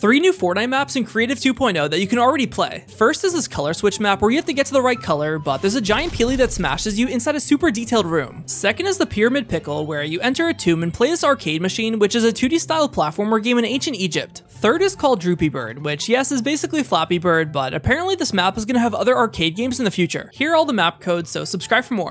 Three new Fortnite maps in Creative 2.0 that you can already play. First is this color switch map where you have to get to the right color, but there's a giant peely that smashes you inside a super detailed room. Second is the Pyramid Pickle where you enter a tomb and play this arcade machine, which is a 2D style platformer game in ancient Egypt. Third is called Droopy Bird, which yes is basically Flappy Bird, but apparently this map is going to have other arcade games in the future. Here are all the map codes, so subscribe for more.